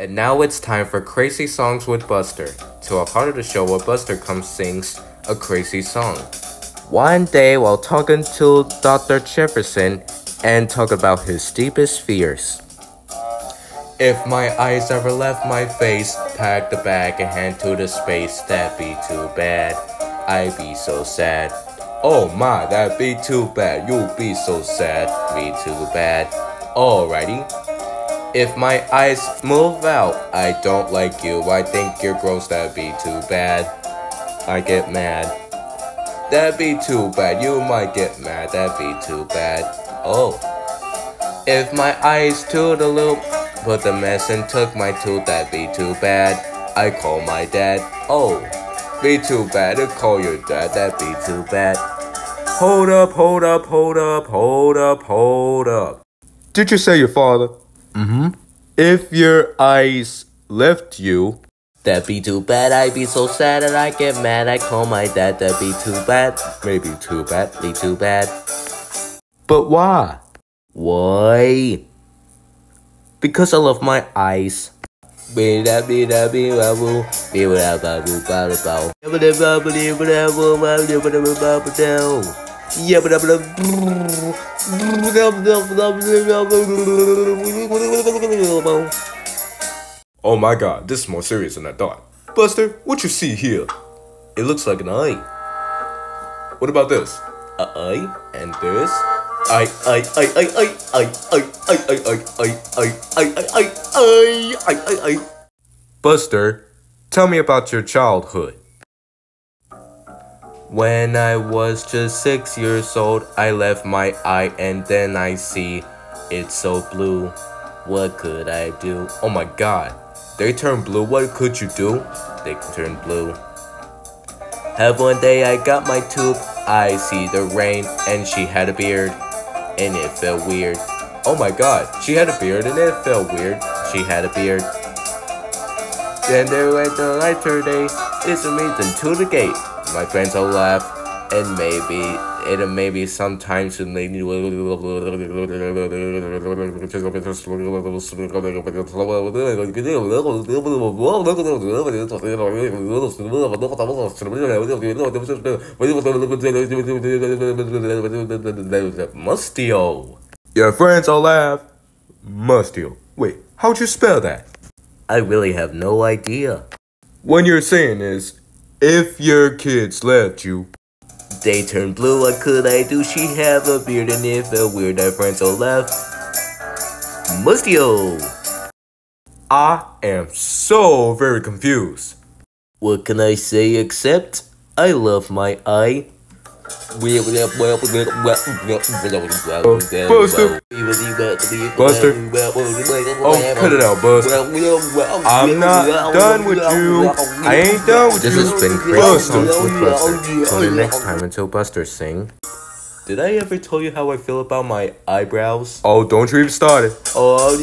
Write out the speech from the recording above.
And now it's time for Crazy Songs with Buster. To a part of the show where Buster comes sings a crazy song. One day while talking to Dr. Jefferson and talk about his deepest fears. If my eyes ever left my face, pack the bag and hand to the space, that'd be too bad. I'd be so sad. Oh my, that'd be too bad. You'd be so sad. Be too bad. Alrighty. If my eyes move out, I don't like you. I think you're gross. That'd be too bad. I get mad. That'd be too bad. You might get mad. That'd be too bad. Oh. If my eyes to the loop, put the mess and took my tooth. That'd be too bad. I call my dad. Oh. Be too bad to call your dad. That'd be too bad. Hold up, hold up, hold up, hold up, hold up. Did you say your father? Mm-hmm. If your eyes left you, That'd be too bad, I'd be so sad and I get mad. I call my dad, that'd be too bad. Maybe too bad, be too bad. but why? Why? Because I love my eyes. Be da be da be ba boo, be ba ba boo ba da ba. Ba da Oh my god, this is more serious than I thought. Buster, what you see here? It looks like an eye. What about this? A eye? And this? I I I I I I I I I I I I I I I I I Buster, tell me about your childhood. When I was just six years old, I left my eye and then I see it's so blue. What could I do? Oh my god, they turn blue. What could you do? They turned blue. Have one day I got my tube. I see the rain and she had a beard, and it felt weird. Oh my god, she had a beard and it felt weird. She had a beard. Then there went the lighter day. It's amazing to the gate. My friends all laugh, and maybe it maybe sometimes it made me. Mustio. Your friends all laugh. Mustio. Wait, how'd you spell that? I really have no idea. What you're saying is, if your kids left you, They turned blue, what could I do? She have a beard and it felt weird. Our friends all left. Mustio! I am so very confused. What can I say except I love my eye? Buster. Buster. Oh, cut it out, Buster. I'm not done with you. I ain't done with This you. This has been Crazy Buster. With Buster. Till the next time until Buster sing. Did I ever tell you how I feel about my eyebrows? Oh, don't you even start it. Oh,